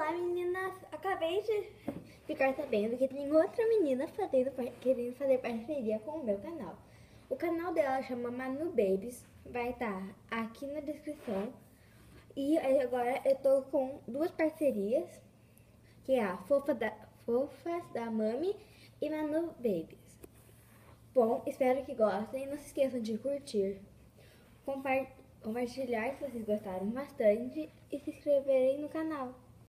Olá meninas, acabei de ficar sabendo que tem outra menina fazendo, querendo fazer parceria com o meu canal. O canal dela chama Manu Babies, vai estar aqui na descrição. E agora eu tô com duas parcerias, que é a Fofa da, Fofas da Mami e Manu Babies. Bom, espero que gostem. Não se esqueçam de curtir, compartilhar se vocês gostaram bastante e se inscreverem no canal.